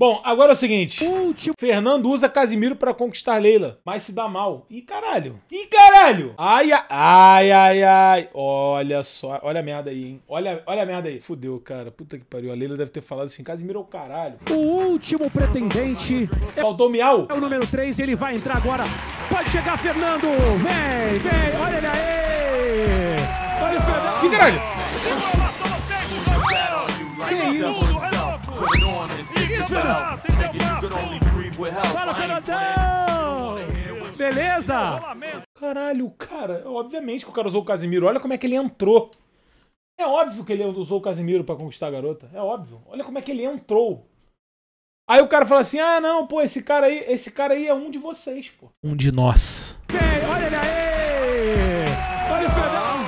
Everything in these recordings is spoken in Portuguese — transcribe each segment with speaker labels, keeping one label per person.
Speaker 1: Bom, agora é o seguinte.
Speaker 2: Último.
Speaker 1: Fernando usa Casimiro pra conquistar Leila, mas se dá mal. Ih, caralho. Ih, caralho. Ai, ai, ai, ai, ai. Olha só. Olha a merda aí, hein. Olha, olha a merda aí. Fudeu, cara. Puta que pariu. A Leila deve ter falado assim, Casimiro é o caralho.
Speaker 2: O último pretendente
Speaker 1: Faltou o miau?
Speaker 2: é o número 3, ele vai entrar agora. Pode chegar, Fernando. Vem, vem, olha ele aí. Olha o Fernando.
Speaker 1: Ih, caralho.
Speaker 2: Isso, Fernando. Fala, Fernandão. Beleza?
Speaker 1: Caralho, cara. Obviamente que o cara usou o Casimiro. Olha como é que ele entrou. É óbvio que ele usou o Casimiro pra conquistar a garota. É óbvio. Olha como é que ele entrou. Aí o cara fala assim: ah, não, pô, esse cara aí, esse cara aí é um de vocês, pô. Um de nós.
Speaker 2: Vem, olha ele aí. Olha o Fernando.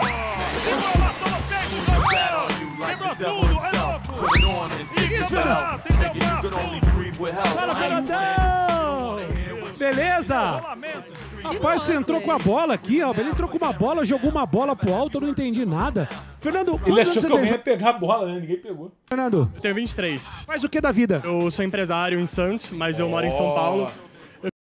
Speaker 2: Isso, Fernando. Fala, Fernandão. Beleza? Rapaz, você entrou com a bola aqui, ó. Ele entrou com uma bola, jogou uma bola pro alto, eu não entendi nada. Fernando,
Speaker 1: Ele achou que alguém ia pegar a bola, né? Ninguém pegou.
Speaker 2: Fernando,
Speaker 3: Eu tenho 23.
Speaker 2: faz o que da vida?
Speaker 3: Eu sou empresário em Santos, mas eu moro em São Paulo.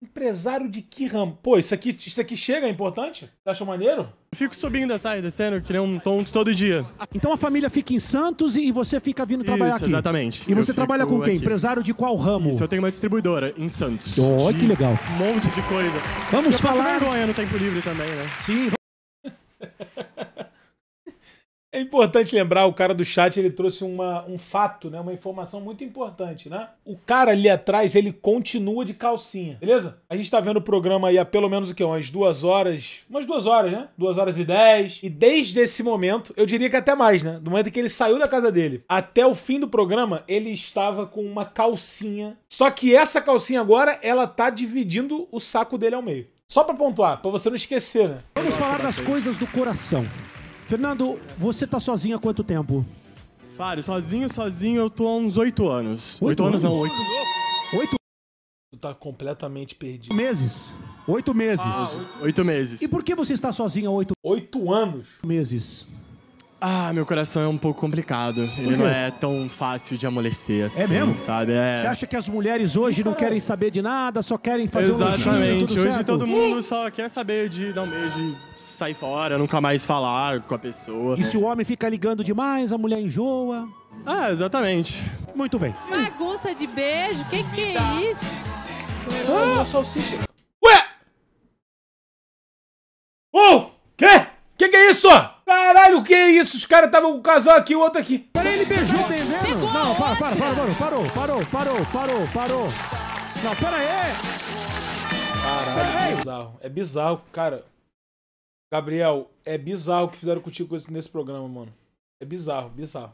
Speaker 1: Empresário de que ramo? Pô, isso aqui, isso aqui chega, é importante? Você acha maneiro?
Speaker 3: Eu fico subindo, sai, descendo, que nem um tonto todo dia.
Speaker 2: Então a família fica em Santos e você fica vindo trabalhar
Speaker 3: Isso,
Speaker 2: aqui.
Speaker 3: exatamente.
Speaker 2: E você
Speaker 3: Eu
Speaker 2: trabalha com quem?
Speaker 3: aqui.
Speaker 2: Empresário de qual ramo?
Speaker 3: Isso, eu tenho uma distribuidora em Santos.
Speaker 2: Oh,
Speaker 3: De
Speaker 2: que legal.
Speaker 3: Um monte de coisa.
Speaker 2: Vamos
Speaker 3: eu
Speaker 2: falar-
Speaker 3: vergonha no tempo livre também, né?
Speaker 2: Sim,
Speaker 1: É importante lembrar, o cara do chat ele trouxe uma, um fato, né? Uma informação muito importante, né? O cara ali atrás, ele continua de calcinha, beleza? A gente tá vendo o programa aí há pelo menos o que? Umas duas horas. Umas duas horas, né? Duas horas e dez. E desde esse momento, eu diria que até mais, né? Do momento que ele saiu da casa dele até o fim do programa, ele estava com uma calcinha. Só que essa calcinha agora, ela tá dividindo o saco dele ao meio. Só pra pontuar, pra você não esquecer, né?
Speaker 2: vamos falar das coisas do coração. Fernando, você tá sozinho há quanto tempo?
Speaker 3: Fábio, sozinho, sozinho, eu tô há uns 8 anos.
Speaker 2: Oito
Speaker 3: 8 anos não,
Speaker 2: anos?
Speaker 3: 8
Speaker 2: Oito
Speaker 1: Tu tá completamente perdido.
Speaker 2: meses. Oito meses.
Speaker 3: oito meses.
Speaker 2: E por que você está sozinho há oito
Speaker 1: Oito anos.
Speaker 2: meses?
Speaker 3: Ah, meu coração é um pouco complicado. Ele não é tão fácil de amolecer assim,
Speaker 2: mesmo?
Speaker 3: sabe? É.
Speaker 2: Você acha que as mulheres hoje não querem saber de nada, só querem fazer um lanchinho e
Speaker 3: Exatamente. Hoje
Speaker 2: certo?
Speaker 3: todo mundo só quer saber de dar um beijo sair fora, nunca mais falar com a pessoa.
Speaker 2: E se o homem fica ligando demais, a mulher enjoa.
Speaker 3: Ah, exatamente.
Speaker 2: Muito bem.
Speaker 4: Bagunça de beijo, que que é isso?
Speaker 1: Ah, salsicha. Ué! Oh! Quê? Que que é isso? Caralho, o que é isso? Os caras estavam com um casal aqui, o outro aqui.
Speaker 2: Peraí, ele beijou, entendendo?
Speaker 4: Pegou
Speaker 2: Não, para, para, para, parou, parou, parou, parou, parou, parou. Não, pera aí.
Speaker 1: Caralho, é bizarro. É bizarro, cara. Gabriel, é bizarro o que fizeram contigo nesse programa, mano. É bizarro, bizarro.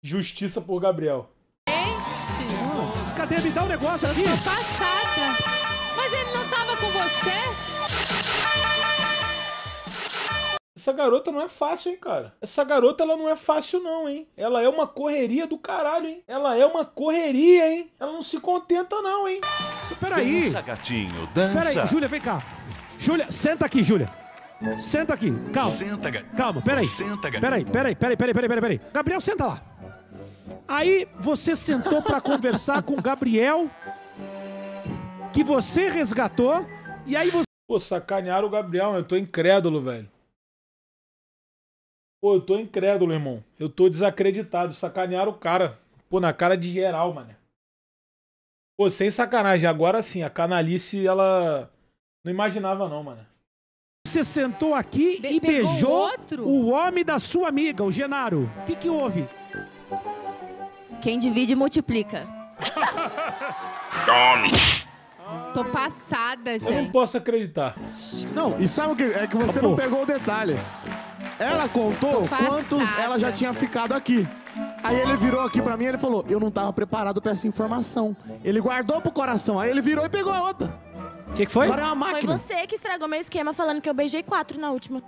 Speaker 1: Justiça por Gabriel.
Speaker 4: Gente,
Speaker 2: Cadê? Me dá um negócio aqui.
Speaker 4: tô passada. Mas ele não tava com você?
Speaker 1: Essa garota não é fácil, hein, cara. Essa garota, ela não é fácil, não, hein. Ela é uma correria do caralho, hein. Ela é uma correria, hein. Ela não se contenta, não, hein.
Speaker 2: Peraí.
Speaker 5: Dança, gatinho, dança.
Speaker 2: Peraí, Júlia, vem cá. Júlia, senta aqui, Júlia. Senta aqui. Calma.
Speaker 5: Senta.
Speaker 2: Calma, peraí.
Speaker 5: Senta.
Speaker 2: Peraí, peraí, peraí, peraí, peraí, peraí, peraí. Gabriel, senta lá. Aí você sentou pra conversar com o Gabriel, que você resgatou, e aí você.
Speaker 1: Pô, sacanearam o Gabriel, eu tô incrédulo, velho. Pô, eu tô incrédulo, irmão. Eu tô desacreditado. Sacanearam o cara. Pô, na cara de geral, mano. Pô, sem sacanagem. Agora sim, a canalice, ela. Não imaginava, não, mano.
Speaker 2: Você sentou aqui
Speaker 4: Be-
Speaker 2: e beijou
Speaker 4: outro?
Speaker 2: o homem da sua amiga, o Genaro. O que, que houve?
Speaker 6: Quem divide multiplica.
Speaker 4: Tô passada,
Speaker 1: Eu não
Speaker 4: gente.
Speaker 1: posso acreditar.
Speaker 7: Não, e sabe o que? É que você não pegou o detalhe. Ela contou quantos ela já tinha ficado aqui. Aí ele virou aqui pra mim e ele falou: Eu não tava preparado pra essa informação. Ele guardou pro coração. Aí ele virou e pegou a outra.
Speaker 2: O que, que foi?
Speaker 7: Agora é uma
Speaker 6: Foi
Speaker 7: máquina.
Speaker 6: você que estragou meu esquema falando que eu beijei quatro na última.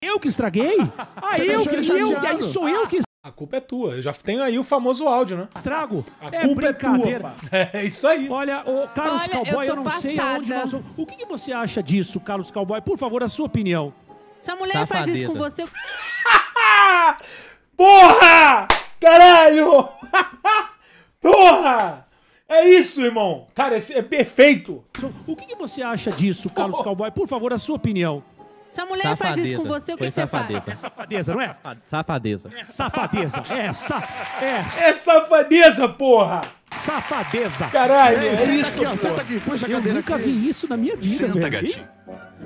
Speaker 2: Eu que estraguei? Ah,
Speaker 7: Você
Speaker 2: eu que. Eu, e aí sou eu que
Speaker 1: A culpa é tua. Eu já tenho aí o famoso áudio, né?
Speaker 2: estrago?
Speaker 1: A
Speaker 2: é
Speaker 1: culpa é
Speaker 2: brincadeira.
Speaker 1: tua, pá. É isso aí.
Speaker 2: Olha, ô, Carlos
Speaker 4: Olha,
Speaker 2: Cowboy,
Speaker 4: eu
Speaker 2: eu, não sei
Speaker 4: passada.
Speaker 2: aonde nós vamos. O que, que você acha disso, Carlos Cowboy? Por favor, a sua opinião.
Speaker 4: Se a mulher faz isso com
Speaker 8: Safadeza.
Speaker 4: você,
Speaker 1: Porra! Caralho! Porra! É isso, irmão. Cara, esse é perfeito.
Speaker 2: O que, que você acha disso, Carlos Cowboy? Por favor, a sua opinião.
Speaker 4: Se a mulher faz isso com você, o que, que você faz?
Speaker 5: safadeza.
Speaker 2: Safadeza, não é?
Speaker 5: Safadeza.
Speaker 2: Safadeza. É, sa é
Speaker 1: É safadeza, porra.
Speaker 2: Safadeza.
Speaker 1: Caralho,
Speaker 7: Ei,
Speaker 1: é
Speaker 7: senta
Speaker 1: isso.
Speaker 7: aqui, ó, senta aqui, puxa a
Speaker 2: Eu
Speaker 7: cadeira
Speaker 2: nunca
Speaker 7: aqui.
Speaker 2: vi isso na minha vida, velho.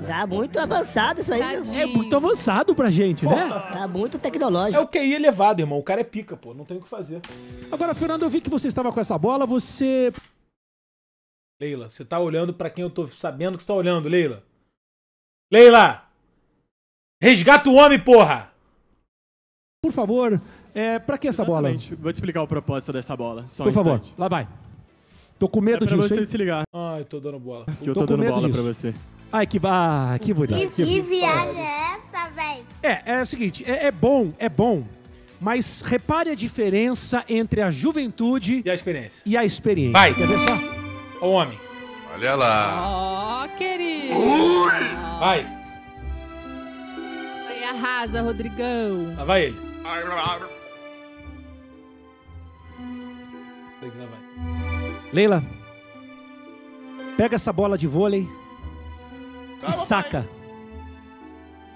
Speaker 8: Tá muito avançado isso aí, meu.
Speaker 4: Tadinho.
Speaker 2: É muito avançado pra gente, né?
Speaker 8: Tá muito
Speaker 1: É
Speaker 8: tecnológico.
Speaker 1: o QI elevado, irmão. O cara é pica, pô. Não tem o que fazer.
Speaker 2: Agora, Fernando, eu vi que você estava com essa bola, você...
Speaker 1: Leila, você tá olhando pra quem eu tô sabendo que você tá olhando, Leila. Leila! Resgata o homem, porra!
Speaker 2: Por favor, é, pra que essa bola?
Speaker 3: Exatamente. Vou te explicar o propósito dessa bola. Só um
Speaker 2: Por favor,
Speaker 3: instante.
Speaker 2: lá vai. Tô com
Speaker 3: É
Speaker 2: medo
Speaker 3: pra
Speaker 2: disso,
Speaker 3: você
Speaker 2: hein?
Speaker 3: se ligar.
Speaker 1: Ai, tô dando bola.
Speaker 3: Que eu
Speaker 2: Tô
Speaker 3: tô,
Speaker 2: com
Speaker 3: dando
Speaker 2: medo
Speaker 3: bola
Speaker 2: disso.
Speaker 3: pra você.
Speaker 2: Ai, que, ah, que bonito. que bonito.
Speaker 9: viagem é essa, véi?
Speaker 2: É, é o seguinte, é, é bom, é bom, mas repare a diferença entre a juventude
Speaker 1: E a experiência?
Speaker 2: e a experiência.
Speaker 1: Vai.
Speaker 2: Quer ver só?
Speaker 1: Ó o homem.
Speaker 10: Olha lá.
Speaker 4: Ó, querido.
Speaker 1: Vai.
Speaker 4: Aí arrasa, Rodrigão.
Speaker 1: Lá vai ele.
Speaker 2: Leila, pega essa bola de vôlei e saca.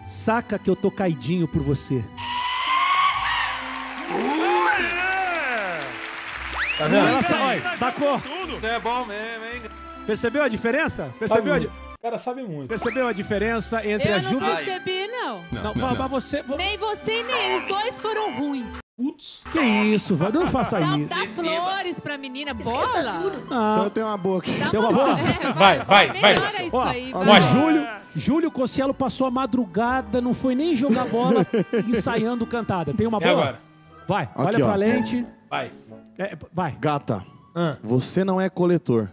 Speaker 2: Saca que eu tô caidinho por você.
Speaker 1: Tá vendo?
Speaker 2: Ela sa olha, sacou.
Speaker 10: Isso é bom mesmo, hein?
Speaker 2: Percebeu a diferença? Percebeu a,
Speaker 1: Sabe
Speaker 2: di-
Speaker 1: muito. O cara sabe muito.
Speaker 2: percebeu a diferença entre
Speaker 4: Eu
Speaker 2: a
Speaker 4: não
Speaker 2: juventude...
Speaker 4: percebi, não.
Speaker 2: Não, mas- mas você...
Speaker 4: Nem você, nem os dois foram ruins.
Speaker 1: Putz.
Speaker 2: Que isso, vai, não faça
Speaker 4: Dá,
Speaker 2: isso.
Speaker 4: dá flores pra menina. Bola.
Speaker 2: Ah,
Speaker 7: Então eu tenho uma boa aqui.
Speaker 4: Dá
Speaker 2: Tem uma boa?
Speaker 4: É,
Speaker 1: Vai, vai, vai.
Speaker 4: Melhora isso
Speaker 2: Ó,
Speaker 4: aí.
Speaker 7: ó,
Speaker 4: vai.
Speaker 2: Júlio, Júlio Cossielo passou a madrugada, não foi nem jogar bola ensaiando cantada. Tem uma
Speaker 1: É
Speaker 2: boa?
Speaker 1: agora.
Speaker 2: Vai,
Speaker 7: Aqui,
Speaker 2: olha pra
Speaker 7: ó.
Speaker 2: lente.
Speaker 1: Vai.
Speaker 2: É, vai.
Speaker 7: Gata,
Speaker 1: Ah.
Speaker 7: você não é coletor,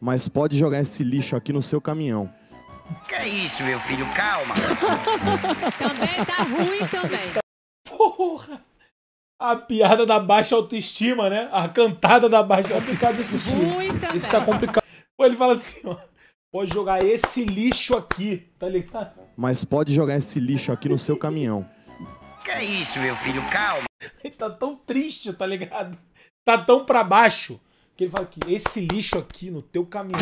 Speaker 7: mas pode jogar esse lixo aqui no seu caminhão.
Speaker 8: Que isso, meu filho? Calma.
Speaker 4: Também tá ruim também.
Speaker 1: Porra. A piada da baixa autoestima, né? A cantada da baixa autoestima. Isso tá complicado. Pô, ele fala assim, ó. Pode jogar esse lixo aqui, tá ligado?
Speaker 7: Mas pode jogar esse lixo aqui no seu caminhão.
Speaker 8: Que isso, meu filho? Calma.
Speaker 1: Ele tá tão triste, tá ligado? Tá tão pra baixo. Que ele fala que esse lixo aqui no teu caminhão.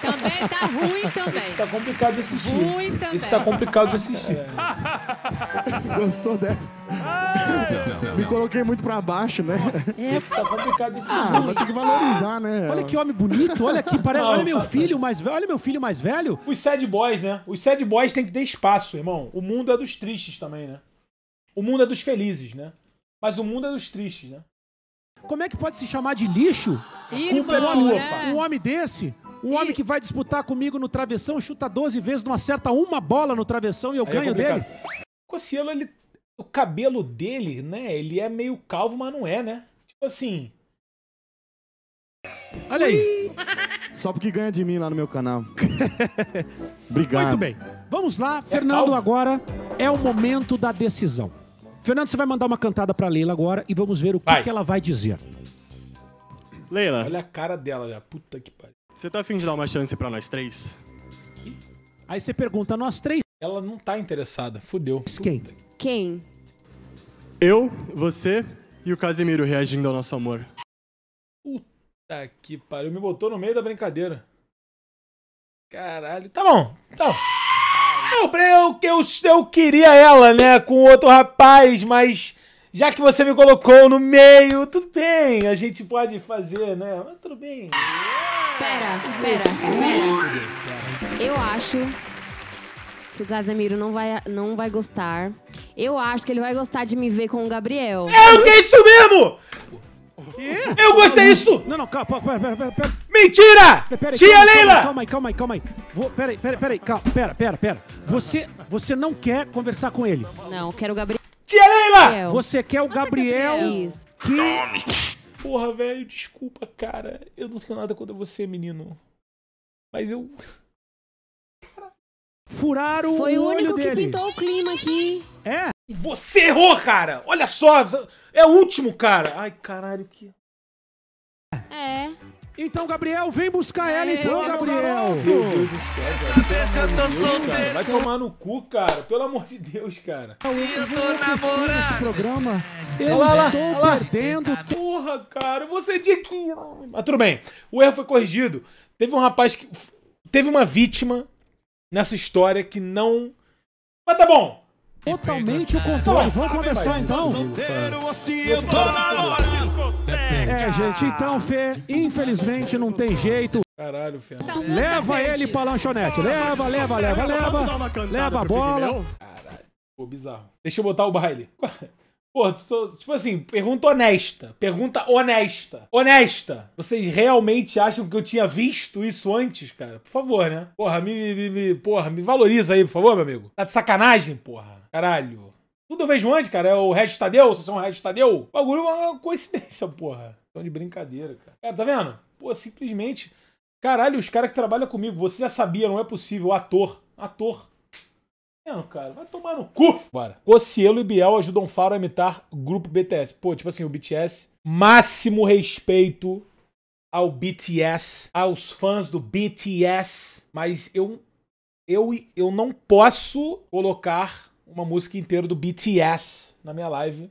Speaker 4: Também tá ruim
Speaker 1: Isso
Speaker 4: também.
Speaker 1: tá complicado de assistir.
Speaker 4: Ruim também.
Speaker 1: Isso tá complicado de assistir.
Speaker 7: Gostou dessa? Me coloquei muito pra baixo, né?
Speaker 1: Isso tá complicado de assistir.
Speaker 7: Ah, vai ter que valorizar, né?
Speaker 2: Olha que homem bonito, olha aqui, parece, olha meu filho mais velho, olha meu filho mais velho.
Speaker 1: Os sad boys, né? Os sad boys tem que ter espaço, irmão. O mundo é dos tristes também, né? O mundo é dos felizes, né? Mas o mundo é dos tristes, né?
Speaker 2: Como é que pode se chamar de lixo?
Speaker 1: culpa é
Speaker 4: Irmão,
Speaker 1: tua,
Speaker 4: né?
Speaker 2: Um homem desse? Um homem que vai disputar comigo no travessão, chuta 12 vezes, não acerta uma bola no travessão e eu
Speaker 1: Aí é
Speaker 2: ganho
Speaker 1: complicado.
Speaker 2: dele.
Speaker 1: Cossielo, ele. O cabelo dele, né? Ele é meio calvo, mas não é, né? Tipo assim.
Speaker 2: Olha aí.
Speaker 7: Só porque ganha de mim lá no meu canal. Obrigado.
Speaker 2: Muito bem. Vamos lá, Fernando,
Speaker 1: calvo?
Speaker 2: agora é o momento da decisão. Fernando, você vai mandar uma cantada pra Leila agora e vamos ver o que, que ela vai dizer.
Speaker 3: Leila,
Speaker 1: Olha a cara dela já. Puta que pariu.
Speaker 3: você tá afim de dar uma chance pra nós três?
Speaker 2: Aí você pergunta, nós três,
Speaker 1: Ela não tá interessada. Fudeu.
Speaker 2: quem?
Speaker 4: Quem?
Speaker 3: Eu, você e o Casemiro reagindo ao nosso amor.
Speaker 1: Puta que pariu. Me botou no meio da brincadeira. Caralho. Tá bom. Tá bom. Eu, eu, eu, eu queria ela, né? Com outro rapaz, mas já que você me colocou no meio, tudo bem. A gente pode fazer, né? Mas tudo bem.
Speaker 11: Pera, pera, pera. Eu acho que o Casemiro não vai, não vai gostar. Eu acho que ele vai gostar de me ver com o Gabriel.
Speaker 1: É o que é isso mesmo? Eu gostei disso!
Speaker 2: Não, não, calma, pera, pera, pera, pera.
Speaker 1: Mentira!
Speaker 2: Pera aí,
Speaker 1: Tia
Speaker 2: calma,
Speaker 1: Leila!
Speaker 2: Calma aí, calma aí, calma aí. Vou, pera aí, pera, pera aí, calma, pera, pera, pera. Você, você não quer conversar com ele.
Speaker 11: Não, eu quero o Gabriel.
Speaker 1: Tia Leila!
Speaker 2: Você quer o Gabriel,
Speaker 11: Isso.
Speaker 2: que...
Speaker 1: Porra, velho, desculpa, cara. Eu não tenho nada contra você, menino. Mas eu.
Speaker 2: Furaram
Speaker 11: Foi
Speaker 2: o
Speaker 11: o
Speaker 2: olho
Speaker 11: único que
Speaker 2: dele.
Speaker 11: pintou o clima aqui.
Speaker 2: É?
Speaker 1: Você errou, cara! Olha só! É o último, cara! Ai, caralho, que.
Speaker 11: É.
Speaker 2: Então, Gabriel, vem buscar ela então, Gabriel.
Speaker 1: Meu Deus do céu, Vai tomar no cu, cara. Pelo amor de Deus, cara.
Speaker 2: Eu tô namorando. Esse programa. Eu
Speaker 1: Olha lá,
Speaker 2: estou
Speaker 1: olha lá.
Speaker 2: perdendo.
Speaker 1: Porra, cara, você tinha que. Mas tudo bem. O erro foi corrigido. Teve um rapaz que. Teve uma vítima nessa história que não. Mas tá bom.
Speaker 2: Totalmente o controle. Vamos começar então. É, gente, então, Fê, infelizmente não tem jeito.
Speaker 1: Caralho, Fê.
Speaker 2: Leva ele pra lanchonete. Leva, leva, leva, leva. Leva a bola.
Speaker 1: Caralho. Pô, bizarro. Deixa eu botar o baile. Pô, tô- tipo assim, pergunta honesta. Pergunta honesta. Honesta. Vocês realmente acham que eu tinha visto isso antes, cara? Por favor, né? Porra, me, me, me- porra, me valoriza aí, por favor, meu amigo. Tá de sacanagem, porra. Caralho. Tudo eu vejo antes, cara. É o Regis Tadeu, vocês são o Regis Tadeu. O bagulho é uma coincidência, porra. Tão de brincadeira, cara. Cara, tá vendo? Pô, simplesmente. Caralho, os caras que trabalham comigo, você já sabia, não é possível. Ator. Ator. Cara, vai tomar no cu. Bora. Cocielo e Biel ajudam Faro a imitar grupo BTS. Pô, tipo assim, o BTS. Máximo respeito ao BTS, aos fãs do BTS. Mas eu, eu, eu não posso colocar uma música inteira do BTS na minha live.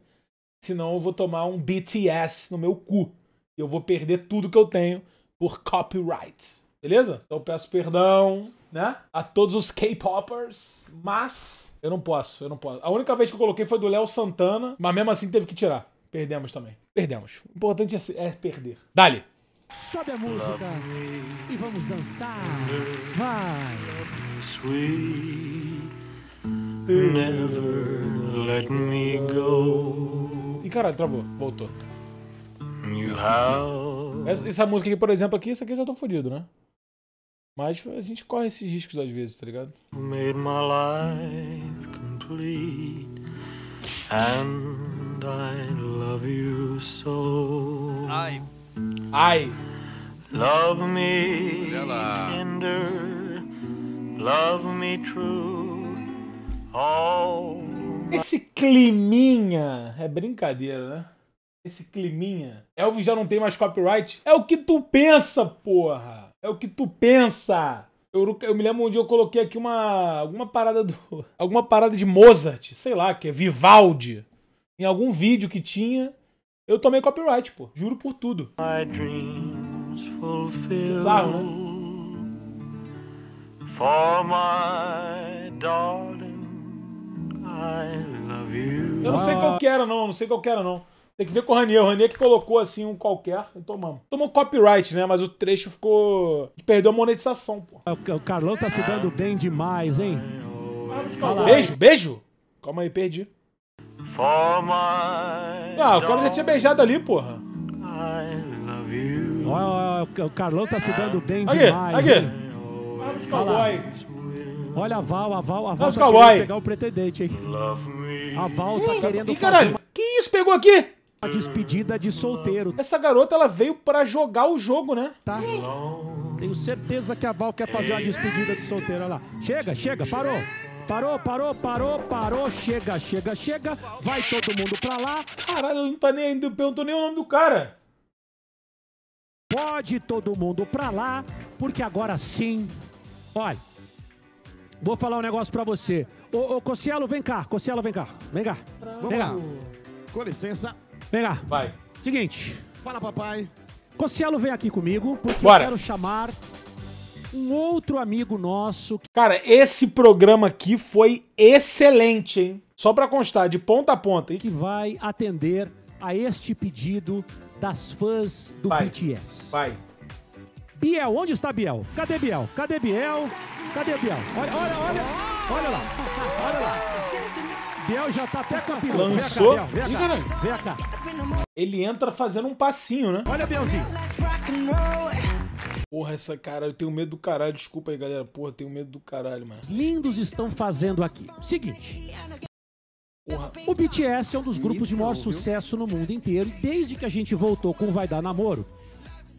Speaker 1: Senão eu vou tomar um BTS no meu cu. E eu vou perder tudo que eu tenho por copyright. Beleza? Então eu peço perdão, né? A todos os K-popers, mas eu não posso, eu não posso. A única vez que eu coloquei foi do Léo Santana, mas mesmo assim teve que tirar. Perdemos também. Perdemos. O importante é, se- é perder. Dali.
Speaker 2: Sobe a música e vamos dançar. Vai.
Speaker 5: Sweet, never let me go.
Speaker 1: Ih, caralho, travou. Voltou.
Speaker 5: You have
Speaker 1: Essa, essa música aqui, por exemplo, aqui, isso aqui eu já tô fodido, né? Mas a gente corre esses riscos às vezes, tá ligado?
Speaker 5: made my life complete, and I love you so.
Speaker 10: Ai.
Speaker 1: Ai.
Speaker 5: Love me tender, love me true, all
Speaker 1: Esse climinha é brincadeira, né? Esse climinha. Elvis já não tem mais copyright? É o que tu pensa, porra! É o que tu pensa! Eu, eu me lembro um dia eu coloquei aqui uma. alguma parada do. alguma parada de Mozart, sei lá, que é Vivaldi. Em algum vídeo que tinha. Eu tomei copyright, pô. Juro por tudo.
Speaker 5: my dreams fulfill.
Speaker 1: Bizarro, né?
Speaker 5: For my darling, I love you.
Speaker 1: Eu não sei qual que era, não. Não sei qual que era, não. Tem que ver com o Ranier. O Ranier que colocou assim um qualquer e tomamos. Tomou copyright, né? Mas o trecho ficou. Perdeu a monetização, pô.
Speaker 2: O Carlão tá se dando bem demais, hein?
Speaker 1: Beijo, beijo? Calma aí, perdi. Ah, o cara já tinha beijado ali, porra.
Speaker 5: I love you.
Speaker 2: Olha, olha, o Carlão tá se dando bem
Speaker 1: Aqui,
Speaker 2: demais.
Speaker 1: aqui. Vamos,
Speaker 2: Olha. Olha a Val, a Val, a Val
Speaker 1: Vamos,
Speaker 2: tá
Speaker 1: cowboy.
Speaker 2: querendo pegar o pretendente, hein?
Speaker 5: Love me.
Speaker 2: A Val tá querendo
Speaker 1: Ih,
Speaker 2: fazer
Speaker 1: caralho. Que isso pegou aqui?
Speaker 2: Uma despedida de solteiro,
Speaker 1: Essa garota, ela veio pra jogar o jogo, né?
Speaker 2: tá? Tenho certeza que a Val quer fazer uma despedida de solteiro, olha lá. Chega, chega, parou. Parou, parou, parou, parou, chega, chega, chega. Vai todo mundo pra lá.
Speaker 1: Caralho, não tá nem ainda. Perguntou nem o nome do cara.
Speaker 2: Pode todo mundo pra lá, porque agora sim. Olha, vou falar um negócio pra você. Ô, ô Cossielo, vem cá. Cossielo, vem cá. Vem cá.
Speaker 7: Vamos
Speaker 2: Vem cá.
Speaker 7: Com licença.
Speaker 2: Vem cá.
Speaker 1: Vai.
Speaker 2: Seguinte.
Speaker 7: Fala, papai.
Speaker 2: Cossielo vem aqui comigo, porque
Speaker 1: Bora.
Speaker 2: eu quero chamar um outro amigo nosso
Speaker 1: Cara, esse programa aqui foi excelente, hein? Só pra constar, de ponta a ponta, hein?
Speaker 2: que vai atender a este pedido das fãs do
Speaker 1: Vai.
Speaker 2: BTS.
Speaker 1: Vai.
Speaker 2: Biel, onde está Biel? Cadê Biel? Cadê Biel? Cadê Biel? Olha, olha, olha. Olha lá. Olha lá. Biel já tá até com a peruca.
Speaker 1: Lançou.
Speaker 2: Vem cá, Biel. Vem cá.
Speaker 1: caralho.
Speaker 2: Vem cá.
Speaker 1: Ele entra fazendo um passinho, né?
Speaker 2: Olha, Bielzinho.
Speaker 1: Porra, essa cara, eu tenho medo do caralho. Desculpa aí, galera. Porra, eu tenho medo do caralho, mano.
Speaker 2: Os lindos estão fazendo aqui. Seguinte.
Speaker 1: Porra.
Speaker 2: O BTS é um dos grupos de maior sucesso no mundo inteiro. E desde que a gente voltou com o Vai Dar Namoro,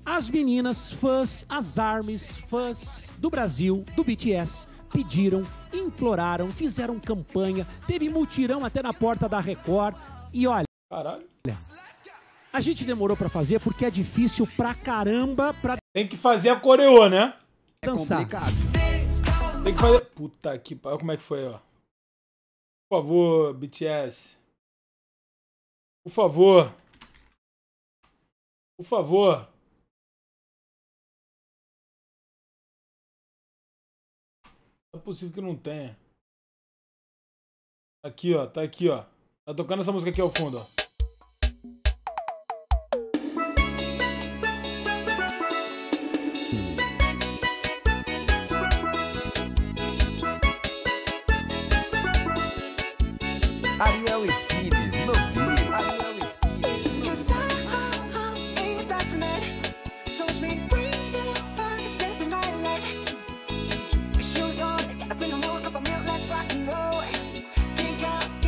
Speaker 2: as meninas, fãs, as ARMYs, fãs do Brasil, do BTS, pediram, imploraram, fizeram campanha, teve mutirão até na porta da Record. E olha,
Speaker 1: Caralho.
Speaker 2: a gente demorou pra fazer porque é difícil pra caramba pra
Speaker 1: Tem que fazer a coreô, né?
Speaker 2: dançar.
Speaker 1: Tem que fazer. Puta que pariu. Olha como é que foi, ó. Por favor, BTS. Por favor. Por favor. É possível que não tenha. Aqui, ó. Tá aqui, ó. Tá tocando essa música aqui ao fundo, ó.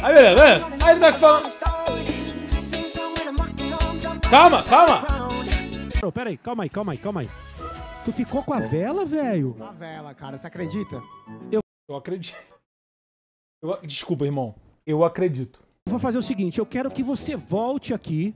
Speaker 1: Aí, beleza, beleza. Aí ele tá falando. Calma, calma.
Speaker 2: Ô, pera aí, calma aí, calma aí, calma aí. Tu ficou com a vela, velho?
Speaker 7: Uma vela, cara, você acredita?
Speaker 1: Eu acredito. Eu- Desculpa, irmão. Eu acredito.
Speaker 2: Eu vou fazer o seguinte, eu quero que você volte aqui,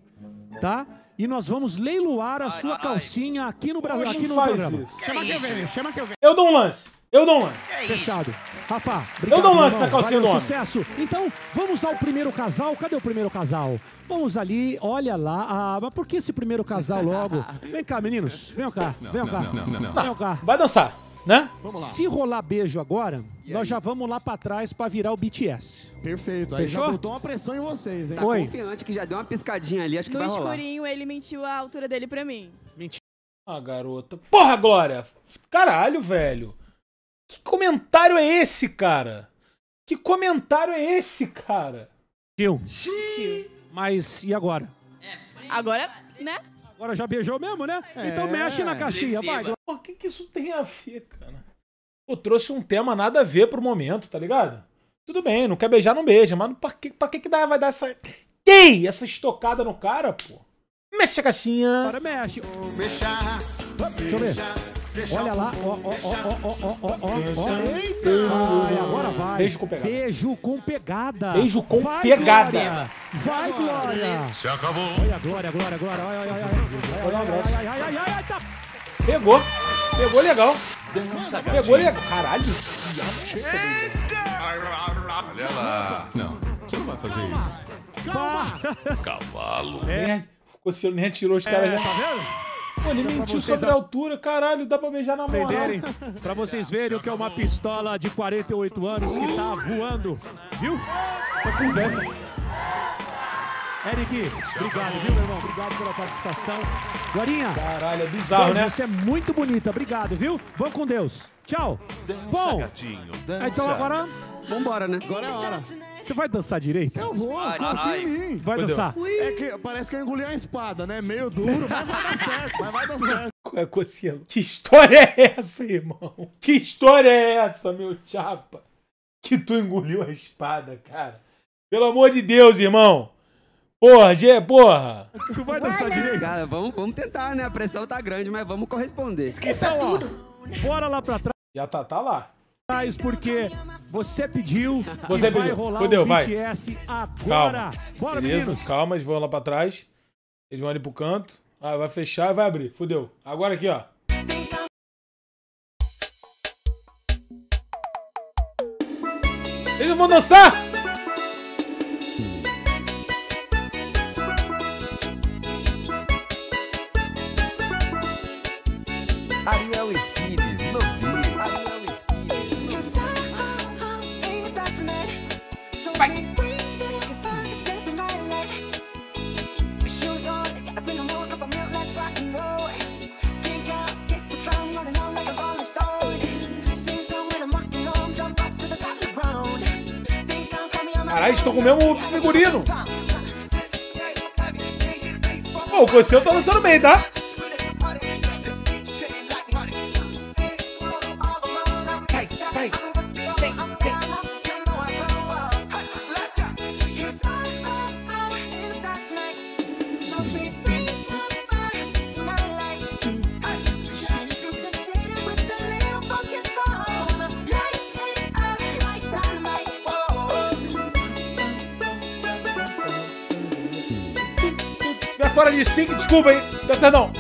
Speaker 2: tá? E nós vamos leiloar a sua calcinha aqui no Brasil, aqui no
Speaker 1: faz
Speaker 2: programa.
Speaker 1: isso.
Speaker 7: Chama que eu venho, chama que eu venho.
Speaker 1: Eu dou um lance. Eu dou um lance.
Speaker 2: Fechado. Rafa, obrigado,
Speaker 1: Eu dou um lance
Speaker 2: irmão.
Speaker 1: na calcinha
Speaker 2: Valeu,
Speaker 1: do
Speaker 2: sucesso. Então, vamos ao primeiro casal. Cadê o primeiro casal? Vamos ali, olha lá. Ah, mas por que esse primeiro casal logo? Vem cá, meninos. Vem cá, vem cá. Vem cá.
Speaker 1: Vai dançar, né?
Speaker 7: Vamos lá.
Speaker 2: Se rolar beijo agora, nós já vamos lá pra trás pra virar o BTS.
Speaker 7: Perfeito. Aí já
Speaker 2: Fechou?
Speaker 7: botou uma pressão em vocês, hein?
Speaker 12: Tá
Speaker 2: Oi.
Speaker 12: confiante que já deu uma piscadinha ali, acho que
Speaker 13: No
Speaker 12: vai rolar.
Speaker 13: escurinho, ele mentiu a altura dele pra mim.
Speaker 1: Ah, garota. Porra, Glória. Caralho, velho. Que comentário é esse, cara? Que comentário é esse, cara?
Speaker 2: Tio. Mas e agora?
Speaker 13: Agora, né?
Speaker 2: Agora já beijou mesmo, né? Então mexe na caixinha, vai.
Speaker 1: O que, que isso tem a ver, cara? Pô, trouxe um tema nada a ver pro momento, tá ligado? Tudo bem, não quer beijar, não beija. Mas pra que, pra que, que dá, vai dar essa. Ei, essa estocada no cara, pô? Mexe a caixinha.
Speaker 2: Agora mexe.
Speaker 7: Deixa
Speaker 2: eu ver. Olha lá, ó, ó, ó, ó, ó, ó, ó, ó, ó.
Speaker 7: Eita!
Speaker 2: Vai, agora vai.
Speaker 1: Beijo com pegada.
Speaker 2: Beijo com pegada.
Speaker 1: Beijo com
Speaker 2: Vai,
Speaker 1: pegada.
Speaker 2: Glória. Vai, Glória.
Speaker 5: Se acabou.
Speaker 2: Olha a Glória, Glória, Glória. Olha, olha, olha. Olha, olha, olha, olha, olha, olha, tá.
Speaker 1: Pegou. Pegou legal. Pegou legal. Caralho.
Speaker 10: Olha lá.
Speaker 5: Não, você não vai fazer isso. Cavalo.
Speaker 1: Nem, o Coceiro nem atirou os caras
Speaker 2: É,
Speaker 1: já.
Speaker 2: tá vendo?
Speaker 1: Pô, ele
Speaker 2: pra
Speaker 1: mentiu
Speaker 2: vocês
Speaker 1: sobre a altura, caralho. Dá pra beijar na moral.
Speaker 2: Aprenderem, pra vocês verem o que é uma pistola de 48 anos que tá voando. Viu? Tá conversa. Eric, obrigado, viu, meu irmão? Obrigado pela participação. Glorinha.
Speaker 1: Caralho, é bizarro, né?
Speaker 2: Você é muito bonita, obrigado, viu? Vamos com Deus. Tchau. Bom,
Speaker 5: gatinho,
Speaker 2: ah, então agora
Speaker 12: Vambora, né?
Speaker 7: Agora é a hora.
Speaker 2: Você vai dançar direito?
Speaker 7: Eu vou, confia em mim.
Speaker 2: Vai
Speaker 1: Fudeu.
Speaker 2: dançar?
Speaker 7: É que parece que eu engoli uma espada, né? Meio duro, mas vai dar certo, mas vai dar certo.
Speaker 1: Qual é? Que história é essa, irmão? Que história é essa, meu chapa? Que tu engoliu a espada, cara. Pelo amor de Deus, irmão. Porra, Gê, porra.
Speaker 2: Tu vai dançar direito?
Speaker 12: Cara, vamos, vamos tentar, né? A pressão tá grande, mas vamos corresponder.
Speaker 2: Então, ó, bora lá pra
Speaker 1: Já tá, tá lá.
Speaker 2: Trás, porque você pediu
Speaker 1: Você
Speaker 2: e vai
Speaker 1: pediu.
Speaker 2: rolar
Speaker 1: Fudeu,
Speaker 2: o
Speaker 1: vai.
Speaker 2: BTS agora.
Speaker 1: Calma.
Speaker 2: Bora,
Speaker 1: Beleza?
Speaker 2: meninos.
Speaker 1: Calma, eles vão lá pra trás. Eles vão ali pro canto. Ah, vai fechar e vai abrir. Fudeu. Agora aqui, ó. Eles vão dançar! Figurino. Pô, o Coceiro tá dançando bem, tá? fora de sync, desculpa, hein? Peço perdão.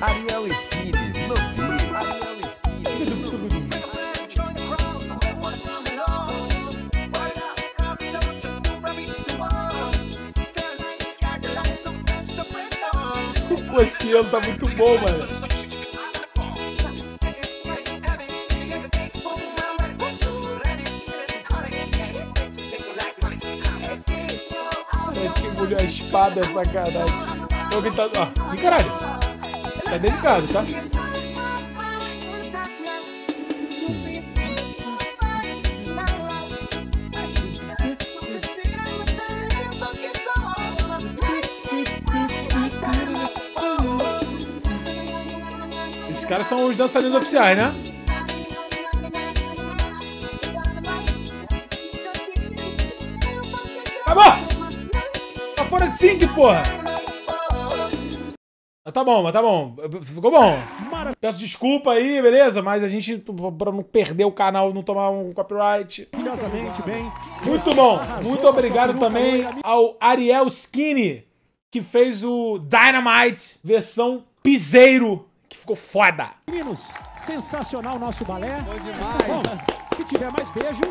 Speaker 14: Ariel Skinner, no
Speaker 1: O Oceano tá muito bom, mano. A espada, é sacanagem. Quem tá... Ó, ih, caralho. Tá delicado, tá? Esses caras são os dançarinos oficiais, né? Sync, porra! Mas tá bom, mas tá bom. Ficou bom. Peço desculpa aí, beleza? Mas a gente, pra não perder o canal, não tomar um copyright.
Speaker 2: Maravilhosamente bem.
Speaker 1: Muito bom. Muito obrigado também ao Ariel Skinny, que fez o Dynamite versão piseiro, que ficou foda.
Speaker 2: Meninos, sensacional nosso balé. Bom, se tiver mais beijo,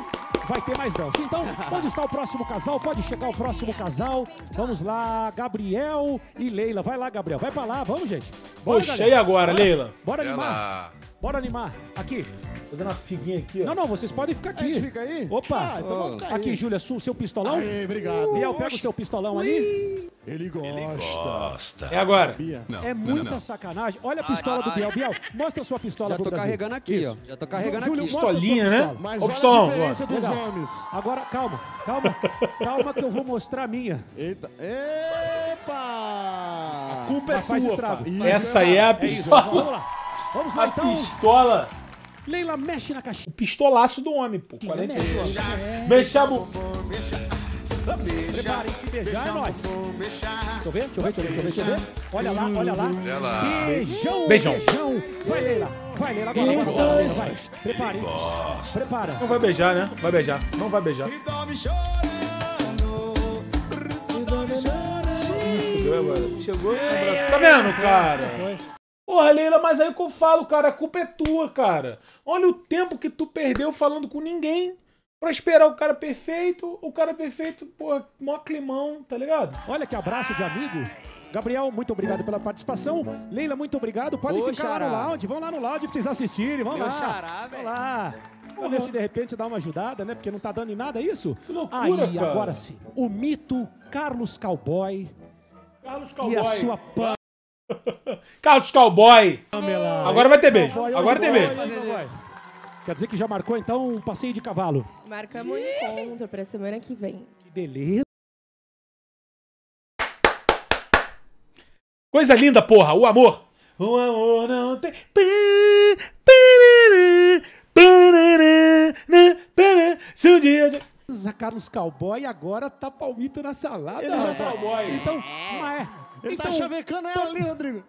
Speaker 2: vai ter mais dança. Então, onde está o próximo casal? Pode chegar o próximo casal. Vamos lá, Gabriel e Leila. Vai lá, Gabriel. Vai pra lá, vamos, gente. Galera.
Speaker 1: e agora,
Speaker 2: Bora.
Speaker 1: Leila?
Speaker 2: Bora
Speaker 1: Ela-
Speaker 2: animar. Bora animar. Aqui.
Speaker 1: Tô dando uma figuinha aqui, ó.
Speaker 2: Não, não, vocês podem ficar aqui.
Speaker 7: A gente fica aí?
Speaker 2: Opa.
Speaker 7: Ah, então vamos ficar aí.
Speaker 2: aqui, Júlia, su- seu pistolão.
Speaker 7: Aê, obrigado.
Speaker 2: Biel, pega o seu pistolão ali.
Speaker 7: Ele gosta.
Speaker 1: É agora.
Speaker 2: é muita sacanagem. Olha a pistola do Biel. Biel, mostra a sua pistola
Speaker 12: Já tô
Speaker 2: Brasil.
Speaker 12: carregando aqui,
Speaker 2: Isso.
Speaker 12: ó. Já tô carregando
Speaker 2: Júlio,
Speaker 12: aqui.
Speaker 2: mostra a sua
Speaker 1: Pistolinha, né?
Speaker 2: pistola.
Speaker 7: Mas
Speaker 1: Ô,
Speaker 7: olha
Speaker 1: pistolão,
Speaker 7: a diferença dos
Speaker 2: Legal.
Speaker 7: homens.
Speaker 2: Agora, calma, calma. calma que eu vou mostrar a minha.
Speaker 7: Eita. Epa!
Speaker 1: A culpa é
Speaker 2: Mas faz
Speaker 1: tua,
Speaker 2: estrago.
Speaker 1: Fábio. Essa aí é a
Speaker 2: É
Speaker 1: pistola.
Speaker 2: Vamos lá. Vamos lá,
Speaker 1: A
Speaker 2: então.
Speaker 1: pistola.
Speaker 2: Leila, mexe na caixinha.
Speaker 1: O pistolaço do homem, pô. 40
Speaker 2: mexe.
Speaker 1: anos. Mexa a bu-
Speaker 2: Preparem-se, beijar é nóis. Deixa eu ver, deixa eu ver, deixa eu ver, deixa eu ver, deixa eu ver. Olha lá, olha lá.
Speaker 10: Olha lá.
Speaker 2: Beijão,
Speaker 1: Beijão.
Speaker 2: beijão. Vai, Leila. Vai, Leila, agora, agora, agora, Leila, vai. Prepare. Prepara.
Speaker 1: Não vai beijar, né? Vai beijar. Não vai beijar. Fudeu agora. Chegou no braço. Tá vendo, cara? Porra, Leila, mas aí que eu falo, cara, a culpa é tua, cara. Olha o tempo que tu perdeu falando com ninguém pra esperar o cara perfeito. O cara perfeito, porra, mó climão, tá ligado?
Speaker 2: Olha que abraço de amigo. Gabriel, muito obrigado pela participação. Leila, muito obrigado. Podem
Speaker 12: Ô,
Speaker 2: ficar lá no
Speaker 12: xará.
Speaker 2: lounge. Vão lá no lounge pra vocês assistirem. Vão
Speaker 12: Meu
Speaker 2: lá.
Speaker 12: xará,
Speaker 2: Vão lá. Vamos ver se de repente dá uma ajudada, né? Porque não tá dando em nada isso.
Speaker 1: Que loucura,
Speaker 2: Aí,
Speaker 1: cara.
Speaker 2: agora sim. O mito Carlos Cowboy
Speaker 1: Carlos
Speaker 2: e
Speaker 1: Cowboy.
Speaker 2: a sua Pamela.
Speaker 1: Carlos Cowboy. Agora vai ter beijo. Agora tem beijo.
Speaker 2: Quer dizer que já marcou então um passeio de cavalo.
Speaker 13: Marcamos um encontro pra semana que vem.
Speaker 2: Que beleza.
Speaker 1: Coisa linda, porra, o amor. O amor não tem. Se um dia.
Speaker 2: A Carlos Cowboy agora tá palmito na salada.
Speaker 7: Ele já tá
Speaker 1: cowboy.
Speaker 2: Então, mas é.
Speaker 7: Ele
Speaker 2: então,
Speaker 7: tá chavecando ela ali, Rodrigo.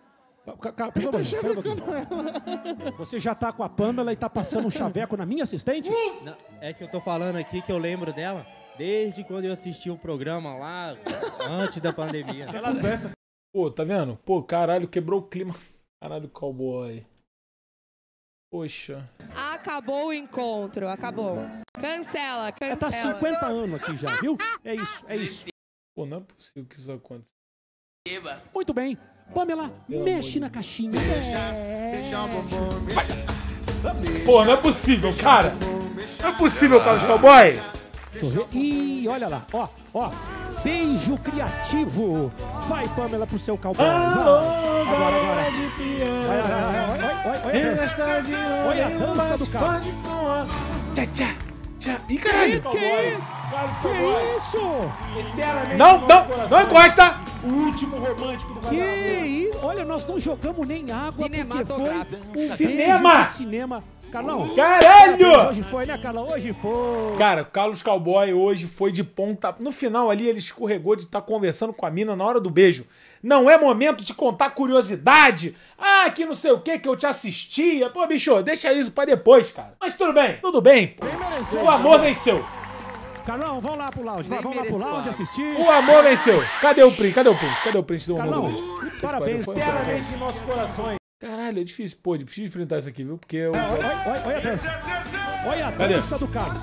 Speaker 2: Ca- ca- pera pera um pouquinho. Você já tá com a Pamela e tá passando um chaveco na minha assistente?
Speaker 15: Não, é que eu tô falando aqui que eu lembro dela desde quando eu assisti o programa lá, antes da pandemia.
Speaker 1: Pô, tá vendo? Pô, caralho, quebrou o clima. Caralho, cowboy. Poxa.
Speaker 13: Acabou o encontro, acabou. Cancela, cancela.
Speaker 2: É, tá 50 anos aqui já, viu? É isso, é isso.
Speaker 1: Pô, não é possível que isso vai acontecer.
Speaker 2: Muito bem. Pamela, mexe na caixinha. É.
Speaker 1: Pô, não é possível, cara. Não é possível, Carlos Cowboy.
Speaker 2: Ih, olha lá. Ó, ó. Beijo criativo. Vai, Pamela, pro seu cowboy. Vai. Agora, agora. Vai, vai, vai, vai, vai, vai, Olha a dança. Olha a dança do carro.
Speaker 1: Tchá, tchá, tchá. Ih, caralho.
Speaker 2: Que, que, que isso?
Speaker 1: Não, não, não encosta. O último romântico do
Speaker 2: Que? Olha, nós não jogamos nem água porque foi um
Speaker 1: Cinema!
Speaker 2: cinema. Carlão.
Speaker 1: Caralho!
Speaker 2: Hoje foi, né, Carlão? Hoje foi.
Speaker 1: Cara, o Carlos Cowboy hoje foi de ponta. No final ali, ele escorregou de estar conversando com a mina na hora do beijo. Não é momento de contar curiosidade. Ah, que não sei o que, que eu te assistia. Pô, bicho, deixa isso pra depois, cara. Mas tudo bem, tudo bem. pô. O amor venceu.
Speaker 2: Carlão, vamos lá pro lounge. Vai, vamos lá pro lounge assistir.
Speaker 1: O amor venceu. Cadê o print? Cadê o print? Cadê o print do amor?
Speaker 2: Carlão, parabéns.
Speaker 1: Eternamente em nossos corações. Caralho, é difícil. Pô, é difícil printar isso aqui, viu? Porque eu.
Speaker 2: Olha, olha, olha a dança. Olha a
Speaker 1: Cadê?
Speaker 2: dança do Carlos.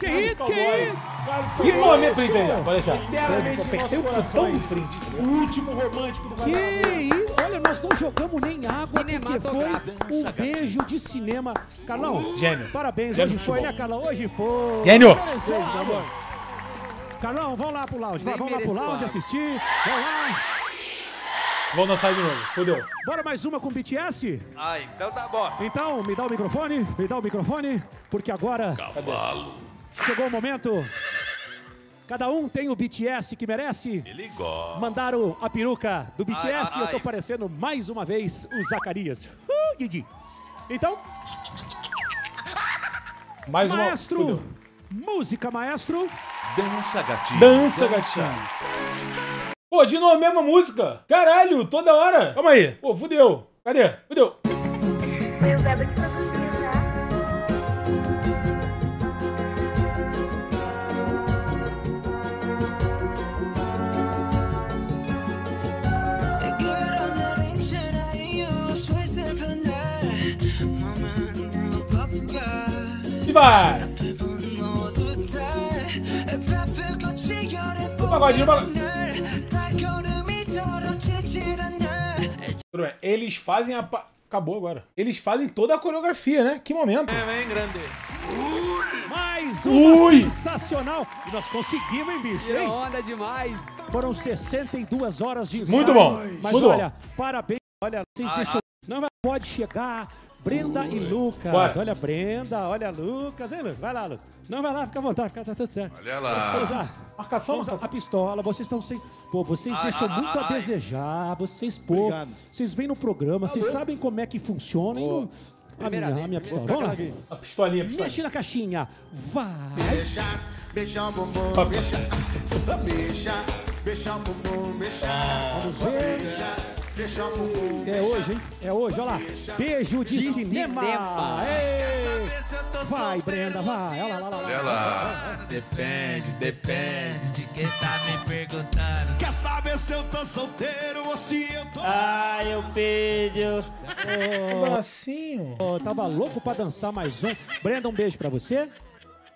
Speaker 2: Que isso, que isso?
Speaker 1: Que momento, ó. Pode deixar.
Speaker 2: Eternamente
Speaker 1: Apertei
Speaker 2: nosso
Speaker 1: o
Speaker 2: coração.
Speaker 1: botão do print. O último romântico do
Speaker 2: Que isso? Olha, nós não jogamos nem água porque foi um beijo de cinema. Carlão,
Speaker 1: Gênio.
Speaker 2: parabéns.
Speaker 1: Gênio
Speaker 2: Hoje foi, né, Carlão? Hoje foi.
Speaker 1: Gênio.
Speaker 2: Carlão, vamos lá pro lounge. Vai, vamos lá pro lounge assistir. Vamos lá.
Speaker 1: Vamos dançar de novo. Fudeu.
Speaker 2: Bora mais uma com BTS?
Speaker 12: Ai, então tá bom.
Speaker 2: Então, me dá o microfone, me dá o microfone, porque agora
Speaker 10: Cavalo.
Speaker 2: chegou o momento. Cada um tem o BTS que merece.
Speaker 10: Ele gosta.
Speaker 2: Mandaram a peruca do BTS
Speaker 12: ai,
Speaker 2: e eu tô
Speaker 12: ai.
Speaker 2: parecendo mais uma vez o Zacarias. Uh, Didi. Então,
Speaker 1: Mais uma.
Speaker 2: maestro,
Speaker 1: Fudeu.
Speaker 2: música maestro.
Speaker 10: Dança, gatinho.
Speaker 1: Dança, gatinho. Pô, de novo a mesma música. Caralho, toda hora. Calma aí. Pô, fudeu. Cadê? Fudeu. E vai. O pagodinho, o pagodinho. Tudo bem. Eles fazem a. pa- Acabou agora. Eles fazem toda a coreografia, né? Que momento.
Speaker 10: Vem, grande.
Speaker 2: Mais uma
Speaker 1: Ui.
Speaker 2: sensacional. E nós conseguimos, hein, bicho? Hein?
Speaker 12: onda demais.
Speaker 2: Foram 62 horas de
Speaker 1: Muito
Speaker 2: ensaio.
Speaker 1: bom,
Speaker 2: Mas
Speaker 1: muito
Speaker 2: olha, parabéns. Olha, vocês
Speaker 12: Ai,
Speaker 2: deixam. Não vai- pode chegar. Brenda e Lucas.
Speaker 1: Bora.
Speaker 2: Olha, Brenda, olha, Lucas. Hein, Lucas? Vai lá, Lucas. Não, vai lá, fica à vontade, fica, tá tudo certo.
Speaker 10: Olha
Speaker 2: Vamos
Speaker 10: lá.
Speaker 2: lá.
Speaker 1: Marcação,
Speaker 2: Vamos lá,
Speaker 1: marcação.
Speaker 2: a pistola, vocês estão sem. Pô, vocês
Speaker 12: Ai,
Speaker 2: deixam
Speaker 12: ai,
Speaker 2: muito a
Speaker 12: ai.
Speaker 2: desejar. Vocês, pô,
Speaker 7: Obrigado.
Speaker 2: vocês vêm no programa, vocês sabem como é que funciona. e não- A
Speaker 12: Primeira
Speaker 2: minha,
Speaker 12: vez,
Speaker 2: a minha
Speaker 12: primeira
Speaker 2: pistola. Vamos lá.
Speaker 1: A pistolinha, a pistolinha.
Speaker 2: Mexe na caixinha. Vai.
Speaker 7: Beijão, bumbum, beija. Beija, beija, bumbum, beija.
Speaker 2: Vamos ver.
Speaker 7: Beija, bumbum.
Speaker 2: É hoje, hein? É hoje, olha lá. Beijo de,
Speaker 12: De
Speaker 2: cinema.
Speaker 12: cinema.
Speaker 2: Vai, Brenda, vai. Olha lá, olha lá.
Speaker 10: Olha lá.
Speaker 5: Depende, depende de quem tá me perguntando. Quer saber se eu tô solteiro ou se eu tô.
Speaker 16: Ah, eu peido.
Speaker 1: O bracinho.
Speaker 2: Ó, tava louco pra dançar mais um. Brenda, um beijo pra você.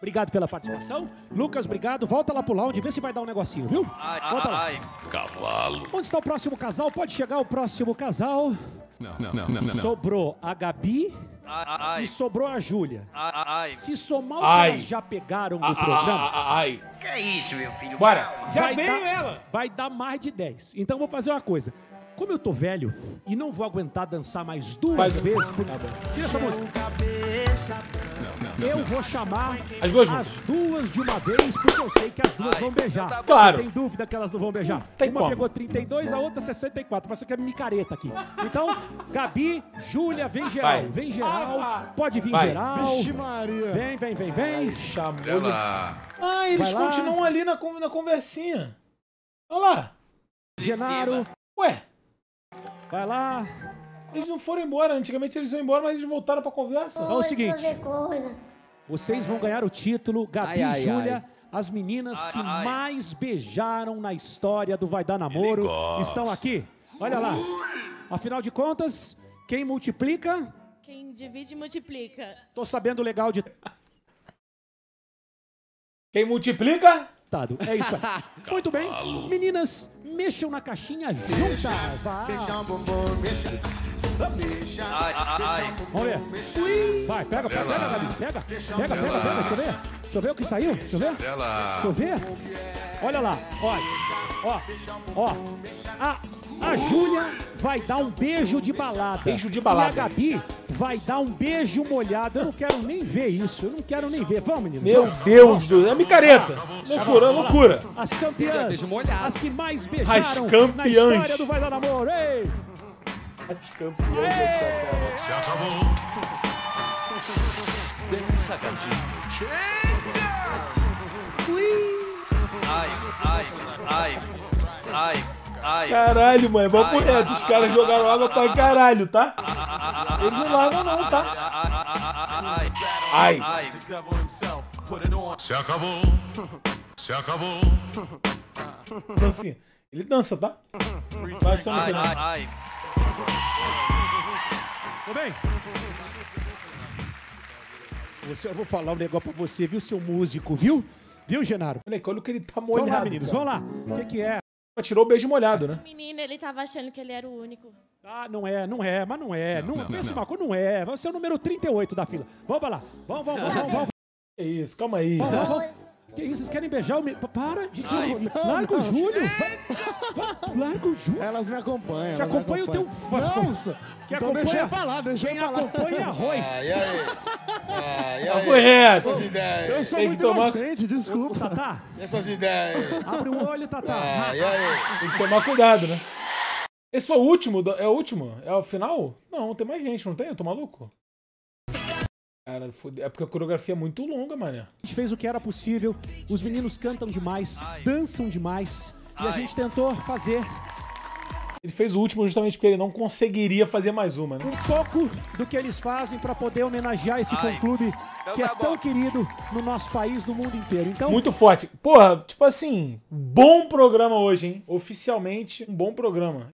Speaker 2: Obrigado pela participação. Lucas, obrigado. Volta lá pro lounge, vê se vai dar um negocinho, viu?
Speaker 12: Ai,
Speaker 2: Volta lá.
Speaker 12: ai,
Speaker 10: Cavalo.
Speaker 2: Onde está o próximo casal? Pode chegar o próximo casal.
Speaker 10: Não, não, não, não.
Speaker 2: Sobrou a Gabi
Speaker 12: ai, ai,
Speaker 2: e sobrou a Júlia.
Speaker 12: ai, ai.
Speaker 2: Se somar o que
Speaker 1: Ai.
Speaker 2: elas já pegaram no
Speaker 1: Ah, ah,
Speaker 2: programa,
Speaker 1: ah, ah, Ai.
Speaker 8: Que é isso, meu filho?
Speaker 1: Bora. Já
Speaker 2: vai
Speaker 1: veio
Speaker 2: dar,
Speaker 1: ela.
Speaker 2: Vai dar mais de 10. Então vou fazer uma coisa. Como eu tô velho e não vou aguentar dançar mais duas vezes por. Tira essa música. Eu vou chamar
Speaker 1: As duas
Speaker 2: as duas de uma vez, porque eu sei que as duas vão beijar.
Speaker 1: Claro.
Speaker 2: Não tem dúvida que elas não vão beijar.
Speaker 1: tem
Speaker 2: uma
Speaker 1: como.
Speaker 2: pegou 32, a outra 64. Parece que é micareta aqui. Então, Gabi, Júlia, vem geral.
Speaker 1: Vai.
Speaker 2: Vem geral. Pode vir
Speaker 1: Vai.
Speaker 2: geral.
Speaker 7: Vixe Maria.
Speaker 2: Vem, vem, vem, vem.
Speaker 1: Chamou. Ah, eles continuam ali na, na conversinha. Olha lá.
Speaker 2: Genaro,
Speaker 1: Ué,
Speaker 2: vai lá.
Speaker 1: eles não foram embora. Antigamente eles iam embora, mas eles voltaram pra conversa.
Speaker 2: É o seguinte. Vocês vão ganhar o título Gabi
Speaker 12: Ai, ai,
Speaker 2: e Júlia,
Speaker 12: ai.
Speaker 2: as meninas
Speaker 12: Ai,
Speaker 2: que
Speaker 12: ai.
Speaker 2: mais beijaram na história do Vai Dar Namoro. Estão aqui. Olha lá. Afinal de contas, quem multiplica,
Speaker 6: Quem divide, multiplica.
Speaker 2: tô sabendo legal de
Speaker 1: Quem multiplica?
Speaker 2: É isso aí. Muito bem. Meninas, mexam na caixinha juntas. Vai.
Speaker 7: Bumbum, beija. Beija.
Speaker 12: Ai, ai.
Speaker 2: Vamos ver. Vai, pega, pega, pega, Gabi. Pega, pega, pega, pega. Deixa eu ver. Deixa eu ver o que saiu. Deixa eu ver.
Speaker 10: Olha lá.
Speaker 2: Deixa eu ver. Olha lá. Olha. Ó. Ó. A, a Júlia vai dar um beijo de balada.
Speaker 1: Beijo de balada.
Speaker 2: E a Gabi vai dar um beijo molhado. Eu não quero nem ver isso. Eu não quero nem ver. Vamos, meninos.
Speaker 1: Meu
Speaker 2: Vamos.
Speaker 1: Deus do... É micareta. Loucura,
Speaker 2: Vamos lá.
Speaker 1: loucura.
Speaker 2: As campeãs.
Speaker 12: Beijo molhado.
Speaker 2: As que mais
Speaker 1: As
Speaker 2: beijaram na
Speaker 1: campeãs.
Speaker 2: história do Vai Dar Namoro. Ei.
Speaker 1: As campeãs.
Speaker 10: Se acabou. Dança, gatinho.
Speaker 12: Ai, ai, ai, ai, ai.
Speaker 1: Caralho, mãe. Vamos reto. Os caras jogaram água pra caralho, tá? Eles não largam não, tá?
Speaker 12: Ai.
Speaker 10: Se acabou. Se acabou.
Speaker 1: Dancinha. Ele dança, tá? Vai só no
Speaker 12: Ai, ai, ai.
Speaker 2: Tudo bem? Se você, eu vou falar um negócio pra você, viu, seu músico, viu? Viu, Genaro?
Speaker 1: Moleque, olha o que ele tá
Speaker 2: Vamos
Speaker 1: molhado.
Speaker 2: lá, meninos,
Speaker 1: cara.
Speaker 2: vamos lá. O que, que é?
Speaker 1: Tirou o beijo molhado, né?
Speaker 6: Menino, ele tava achando que ele era o único.
Speaker 2: Ah, não é, não é, mas não é. Não,
Speaker 1: não,
Speaker 2: pensa
Speaker 1: não.
Speaker 2: uma coisa, não é. Você é o número 38 da fila. Vamos pra lá. Vamos, vamos, vamos, vamos. vamos.
Speaker 1: Que isso, calma aí.
Speaker 2: Vamos, vamos, vamos. Que isso, vocês querem beijar o menino? Para, gente.
Speaker 7: não,
Speaker 2: larga o. Júlio. Vai, vai, larga o Júlio.
Speaker 7: Elas me acompanham.
Speaker 2: Te
Speaker 7: me
Speaker 2: acompanha o teu...
Speaker 7: Nossa,
Speaker 2: Quem
Speaker 7: então
Speaker 2: acompanha...
Speaker 7: deixa pra lá, deixa
Speaker 2: Quem
Speaker 7: pra lá.
Speaker 2: acompanha arroz.
Speaker 17: Ah, e aí? Ah, e
Speaker 1: Qual
Speaker 17: aí?
Speaker 1: foi essa?
Speaker 17: Essas ideias.
Speaker 7: Eu sou
Speaker 1: Tem que
Speaker 7: muito
Speaker 1: tomar-
Speaker 7: inocente, desculpa.
Speaker 2: Tatá,
Speaker 17: E essas ideias?
Speaker 2: abre o olho, Tatá.
Speaker 17: Ah, e aí?
Speaker 1: Tem que tomar cuidado, né? Esse foi o último? É o último? É o final? Não, tem mais gente, não tem? Eu tô maluco? Cara, é porque a coreografia é muito longa, mané.
Speaker 2: A gente fez o que era possível. Os meninos cantam demais, dançam demais. E a gente tentou fazer
Speaker 1: Ele fez o último justamente porque ele não conseguiria fazer mais uma, né?
Speaker 2: um pouco do que eles fazem para poder homenagear esse fã-clube que é tão querido no nosso país, no mundo inteiro. Então,
Speaker 1: Muito forte. Porra, tipo assim, bom programa hoje, hein? Oficialmente, um bom programa.